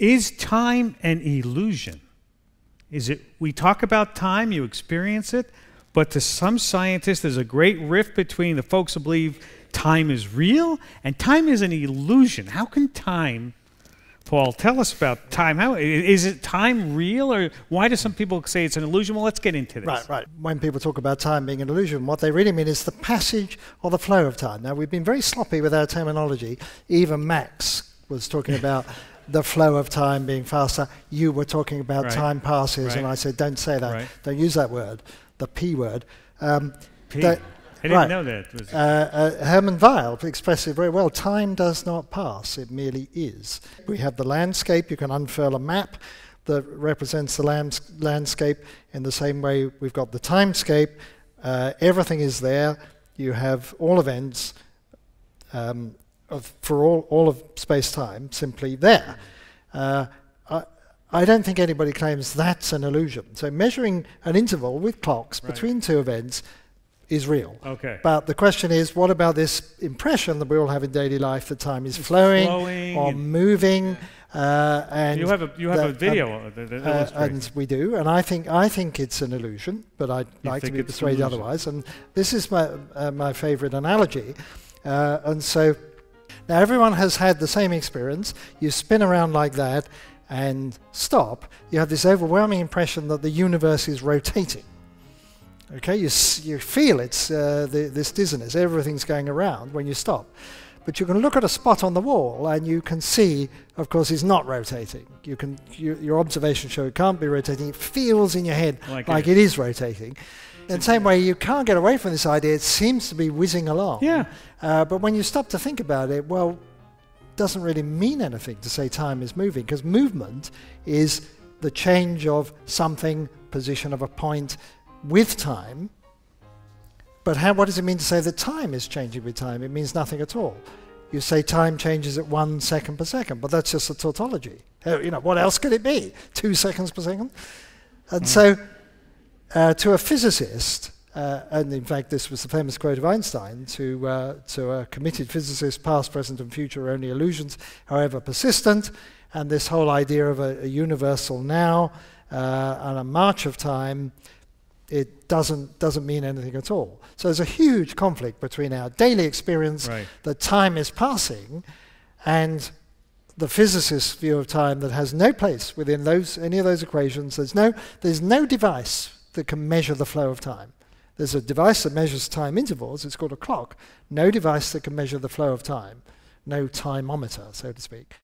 Is time an illusion? Is it we talk about time, you experience it, but to some scientists there's a great rift between the folks who believe time is real and time is an illusion. How can time Paul, tell us about time. How is it time real, or why do some people say it's an illusion? Well, let's get into this. Right, right. When people talk about time being an illusion, what they really mean is the passage or the flow of time. Now, we've been very sloppy with our terminology. Even Max was talking about the flow of time being faster. You were talking about Right. time passes, Right. and I said, don't say that. Right. Don't use that word, the P word. Um, P. that- I didn't know that. Uh, uh, Hermann Weyl expressed it very well. Time does not pass, it merely is. We have the landscape, you can unfurl a map that represents the lands- landscape in the same way we've got the timescape. Uh, everything is there. You have all events um, of, for all, all of space time simply there. Uh, I, I don't think anybody claims that's an illusion. So measuring an interval with clocks Right. between two events is real. okay. But the question is, what about this impression that we all have in daily life that time is flowing, flowing or moving? Uh, and you have a you have a video that, that uh, and we do, and I think I think it's an illusion, but I'd You like to be persuaded otherwise. And this is my uh, my favourite analogy. Uh, and so now everyone has had the same experience. You spin around like that and stop. You have this overwhelming impression that the universe is rotating. Okay, you you feel it's uh, the, this dizziness. Everything's going around when you stop. But you can look at a spot on the wall and you can see, of course, it's not rotating. You can, you, your observations show it can't be rotating. It feels in your head Like like, it it is rotating. In the same way, you can't get away from this idea. It seems to be whizzing along. yeah. Uh, but when you stop to think about it, well, it doesn't really mean anything to say time is moving because movement is the change of something, position of a point with time. But how, what does it mean to say that time is changing with time? It means nothing at all. You say time changes at one second per second, but that's just a tautology. You know, what else could it be? Two seconds per second? And so, uh, to a physicist, uh, and in fact, this was the famous quote of Einstein to, uh, to a committed physicist, past, present, and future are only illusions, however persistent. And this whole idea of a, a universal now uh, and a march of time, it doesn't, doesn't mean anything at all. So there's a huge conflict between our daily experience Right. that time is passing and the physicist's view of time that has no place within those, any of those equations. There's no, there's no device that can measure the flow of time. There's a device that measures time intervals, it's called a clock. No device that can measure the flow of time. No timeometer, so to speak.